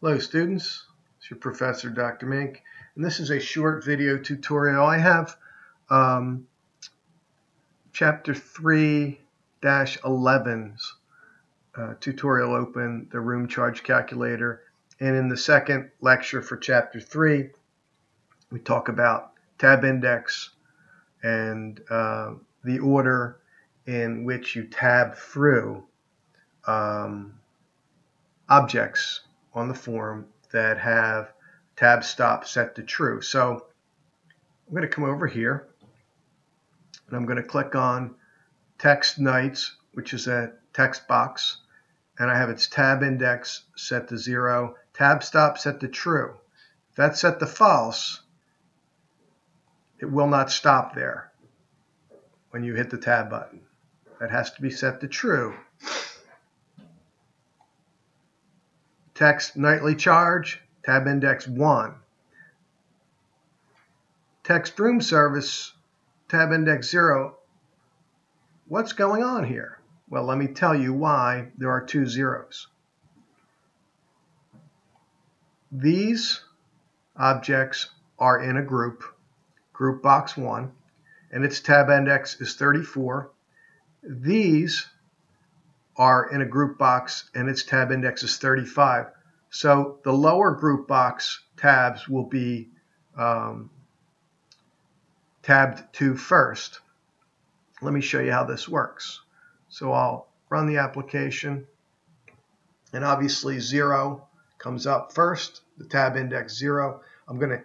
Hello students, it's your professor Dr. Mink and this is a short video tutorial. I have um, chapter 3-11's uh, tutorial open, the room charge calculator and in the second lecture for chapter 3 we talk about tab index and uh, the order in which you tab through um, objects on the form that have tab stop set to true. So I'm going to come over here and I'm going to click on text nights, which is a text box, and I have its tab index set to zero, tab stop set to true. If that's set to false, it will not stop there when you hit the tab button. That has to be set to true. Text nightly charge, tab index 1. Text room service, tab index 0. What's going on here? Well, let me tell you why there are two zeros. These objects are in a group, group box 1, and its tab index is 34. These are in a group box and its tab index is 35. So the lower group box tabs will be um, tabbed to first. Let me show you how this works. So I'll run the application and obviously zero comes up first, the tab index zero. I'm going to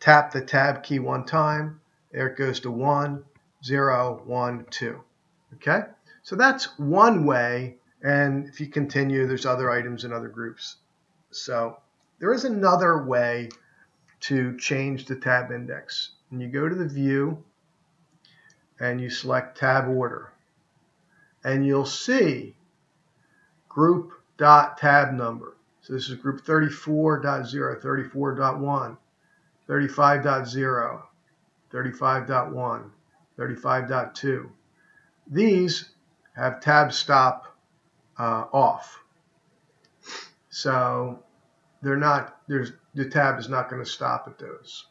tap the tab key one time. There it goes to one, zero, one, two. Okay? So that's one way. And if you continue, there's other items in other groups. So there is another way to change the tab index. And you go to the view and you select tab order. And you'll see group dot tab number. So this is group 34.0, 34.1, 35.0, 35.1, 35.2. These have tab stop uh, off. So they're not, there's, the tab is not going to stop at those.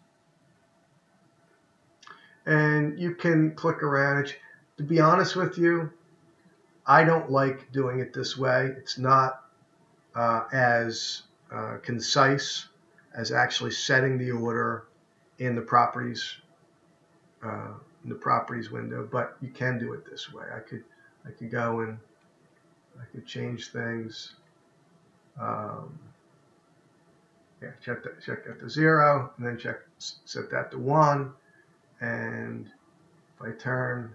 And you can click around. To be honest with you, I don't like doing it this way. It's not uh, as uh, concise as actually setting the order in the properties uh, in the properties window, but you can do it this way. I could I could go and I could change things. Um, yeah, check that check that to zero, and then check set that to one, and if I turn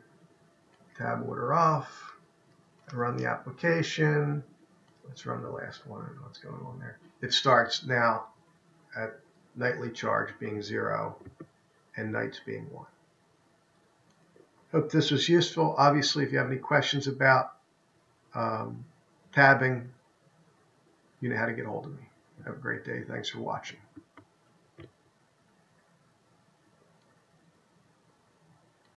tab order off, I run the application. Let's run the last one. What's going on there? It starts now at nightly charge being zero and nights being one. Hope this was useful. Obviously, if you have any questions about um, tabbing, you know how to get hold of me. Have a great day. Thanks for watching.